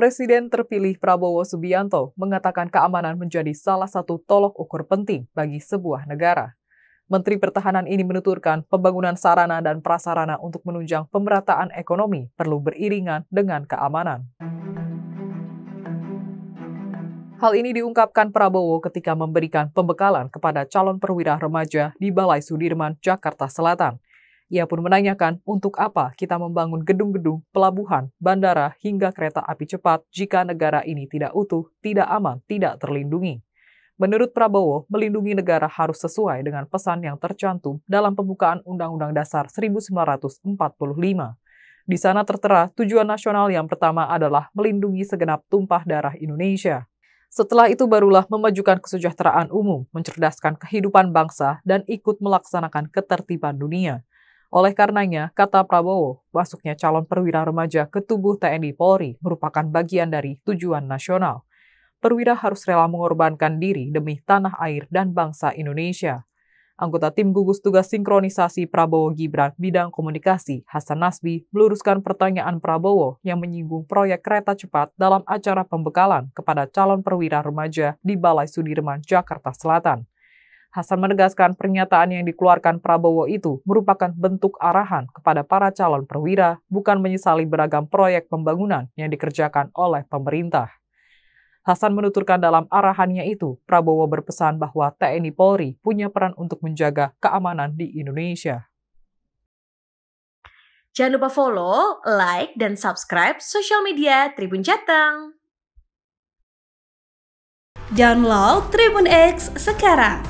Presiden terpilih Prabowo Subianto mengatakan keamanan menjadi salah satu tolok ukur penting bagi sebuah negara. Menteri Pertahanan ini menuturkan pembangunan sarana dan prasarana untuk menunjang pemerataan ekonomi perlu beriringan dengan keamanan. Hal ini diungkapkan Prabowo ketika memberikan pembekalan kepada calon perwira remaja di Balai Sudirman, Jakarta Selatan. Ia pun menanyakan untuk apa kita membangun gedung-gedung, pelabuhan, bandara, hingga kereta api cepat jika negara ini tidak utuh, tidak aman, tidak terlindungi. Menurut Prabowo, melindungi negara harus sesuai dengan pesan yang tercantum dalam pembukaan Undang-Undang Dasar 1945. Di sana tertera tujuan nasional yang pertama adalah melindungi segenap tumpah darah Indonesia. Setelah itu barulah memajukan kesejahteraan umum, mencerdaskan kehidupan bangsa, dan ikut melaksanakan ketertiban dunia. Oleh karenanya, kata Prabowo, masuknya calon perwira remaja ke tubuh TNI Polri merupakan bagian dari tujuan nasional. Perwira harus rela mengorbankan diri demi tanah air dan bangsa Indonesia. Anggota tim gugus tugas sinkronisasi Prabowo Gibran bidang komunikasi Hasan Nasbi meluruskan pertanyaan Prabowo yang menyinggung proyek kereta cepat dalam acara pembekalan kepada calon perwira remaja di Balai Sudirman, Jakarta Selatan. Hasan menegaskan pernyataan yang dikeluarkan Prabowo itu merupakan bentuk arahan kepada para calon perwira, bukan menyesali beragam proyek pembangunan yang dikerjakan oleh pemerintah. Hasan menuturkan dalam arahannya itu, Prabowo berpesan bahwa TNI Polri punya peran untuk menjaga keamanan di Indonesia. Jangan lupa follow, like, dan subscribe sosial media Tribun Jateng. Download Tribun X sekarang